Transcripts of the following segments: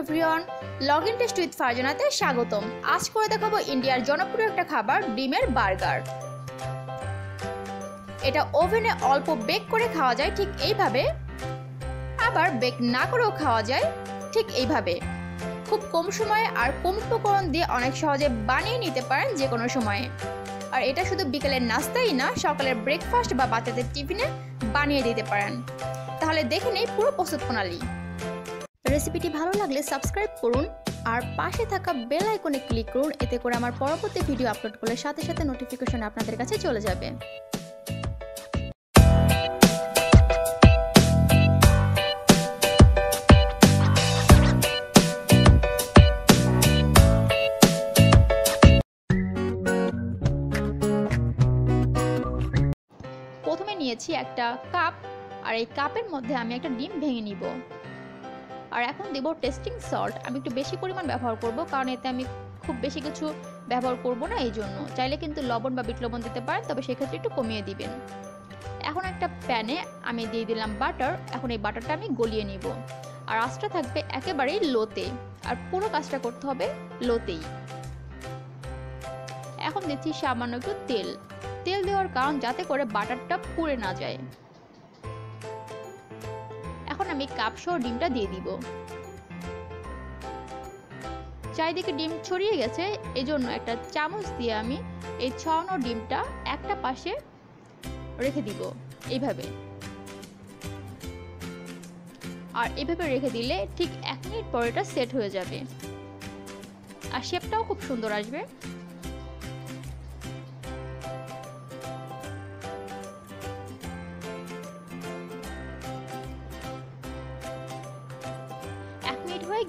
Everyone, log in taste with ফারজানাতে স্বাগতম। আজ করে দেখাবো ইন্ডিয়ার জনপ্রিয় একটা খাবার, ডিমের বার্গার। এটা ওভেনে অল্প বেক করে খাওয়া যায় ঠিক এইভাবে, আবার বেক না করেও খাওয়া যায় ঠিক এইভাবে। খুব কম সময়ে আর কম উপকরণ দিয়ে অনেক সহজে বানিয়ে নিতে পারেন যে কোনো সময়ে। আর এটা শুধু বিকেলের নাস্তাই না, সকালের ব্রেকফাস্ট বা বাচ্চাদের টিফিনে বানিয়ে দিতে পারেন। তাহলে দেখে নেই পুরো প্রস্তুত প্রণালী রেসিপিটি ভালো লাগলে সাবস্ক্রাইব করুন আর পাশে থাকা বেল আইকনে ক্লিক করুন, এতে করে আমার পরবর্তী ভিডিও আপলোড করলে সাথে সাথে নোটিফিকেশন আপনাদের কাছে চলে যাবে। প্রথমে নিয়েছি একটা কাপ, আর এই কাপের মধ্যে আমি একটা ডিম ভেঙে নিব। আর এখন দেব টেস্টিং সল্ট আমি একটু বেশি পরিমাণ ব্যবহার করব, কারণ এতে আমি খুব বেশি কিছু ব্যবহার করব না এই জন্য। চাইলে কিন্তু লবণ বা বিট লবণ দিতে পারেন, তবে সেক্ষেত্রে একটু কমিয়ে দিবেন। এখন একটা প্যানে আমি দিয়ে দিলাম বাটার। এখন এই বাটারটা আমি গলিয়ে নিব। আর আঁচটা থাকবে একেবারেই লোতে। আর পুরো কাজটা করতে হবে লোতেই। এখন দিচ্ছি সামান্য একটু তেল। তেল দেওয়ার কারণ যাতে করে বাটারটা পুড়ে না যায়। আমি কাপ সহ ডিমটা দিয়ে দিব। চারিদিকে ডিম ছড়িয়ে গেছে, এজন্য একটা চামচ দিয়ে আমি এই ছড়ানো ডিমটা একটা পাশে রেখে দিব, এইভাবে। আর এভাবে রেখে দিলে ঠিক এক মিনিট পর এটা সেট হয়ে যাবে। আর শেপটাও খুব সুন্দর আসবে।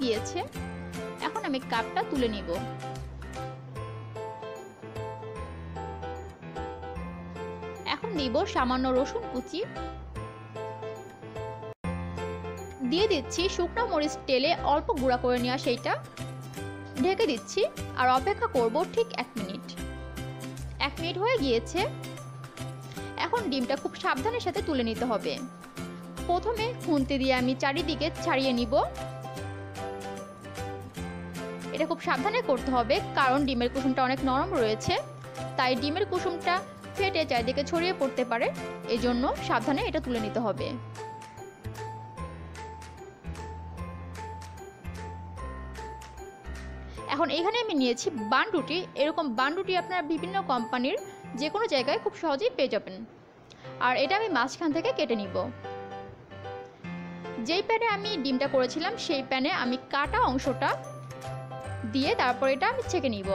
গিয়েছে। এখন আমি কাপটা তুলে নিব। এখন দিব সামান্য রসুন কুচি। দিয়ে দিচ্ছি শুকনো মরিচ তেলে অল্প গুঁড়া করে নেওয়া সেইটা। ঢেকে দিচ্ছি আর অপেক্ষা করব ঠিক এক মিনিট। এক মিনিট হয়ে গিয়েছে। এখন ডিমটা খুব সাবধানের সাথে তুলে নিতে হবে। প্রথমে খুনতে দিয়ে আমি চারিদিকে ছাড়িয়ে নিব। এটা খুব সাবধানে করতে হবে, কারণ ডিমের কুসুমটা অনেক নরম রয়েছে, তাই ডিমের কুসুমটা ফেটে চারিদিকে ছড়িয়ে পড়তে পারে এই জন্য সাবধানে এটা তুলে নিতে হবে। এখন এখানে আমি নিয়েছি বান রুটি এরকম বান রুটি আপনারা বিভিন্ন কোম্পানির যে কোনো জায়গায় খুব সহজেই পেয়ে যাবেন। আর এটা আমি মাঝখান থেকে কেটে নিব। যেই প্যানে আমি ডিমটা করেছিলাম, সেই প্যানে আমি কাটা অংশটা দিয়ে তারপর এটা আমি ছেঁকে নিব।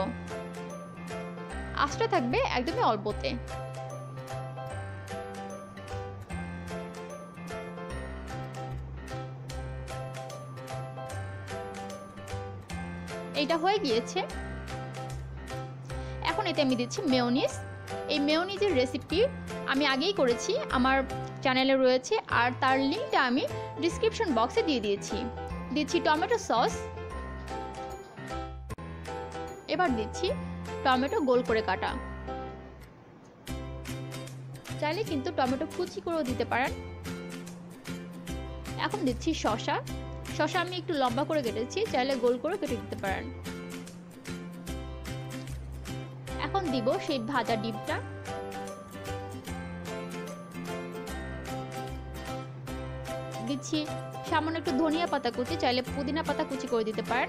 আঁচটা থাকবে একদমই অল্পতে। এইটা হয়ে গিয়েছে। এখন এতে আমি দিচ্ছি মেয়নিস এই মেয়নিজের রেসিপি আমি আগেই করেছি, আমার চ্যানেলে রয়েছে, আর তার লিঙ্কটা আমি ডিসক্রিপশন বক্সে দিয়ে দিয়েছি। দিচ্ছি টমেটো সস এবার দিচ্ছি টমেটো গোল করে কাটা। চাইলে কিন্তু টমেটো কুচি করেও দিতে পারেন। এখন দিচ্ছি শশা শশা আমি একটু লম্বা করে কেটেছি, চাইলে গোল করে কেটে দিতে পারেন। এখন দিব সেই ভাজা ডিমটা। দিচ্ছি সামান্য একটু ধনিয়া পাতা কুচি, চাইলে পুদিনা পাতা কুচি করে দিতে পারেন।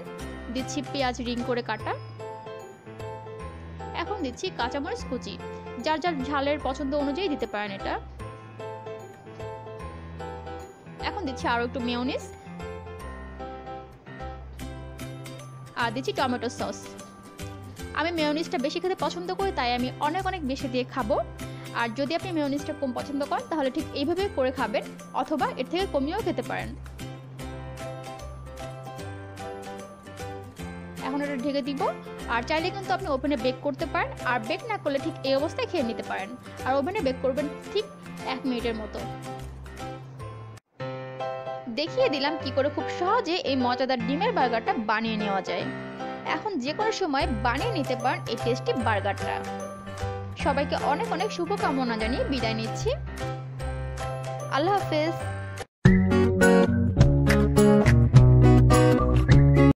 দিচ্ছি পেঁয়াজ রিং করে কাটা। এখন দিচ্ছি কাঁচামরিচ কুচি। যার যার ঝালের পছন্দ অনুযায়ী দিতে পারেন এটা। এখন দিচ্ছি আরও একটু মেয়নিস আর দিচ্ছি টমেটো সস। আমি মেয়নিসটা বেশি খেতে পছন্দ করি, তাই আমি অনেক অনেক বেশি দিয়ে খাব। আর যদি আপনি মেয়নিসটা কম পছন্দ করেন, তাহলে ঠিক এইভাবে করে খাবেন, অথবা এর থেকে কমিয়েও খেতে পারেন। এখন এটা ঢেকে দিব। আর চাইলে কিন্তু আপনি ওভেনে বেক করতে পারেন। আর বেক না করলে ঠিক এই অবস্থায় খেয়ে নিতে পারেন। আর ওভেনে বেক করবেন ঠিক এক মিনিটের মতো। দেখিয়ে দিলাম কি করে খুব সহজে এই মজাদার ডিমের বার্গারটা বানিয়ে নেওয়া যায়। এখন যে কোনো সময় বানিয়ে নিতে পারেন এই টেস্টি বার্গারটা। সবাইকে অনেক অনেক শুভকামনা জানিয়ে বিদায় নিচ্ছি। আল্লাহ হাফেজ।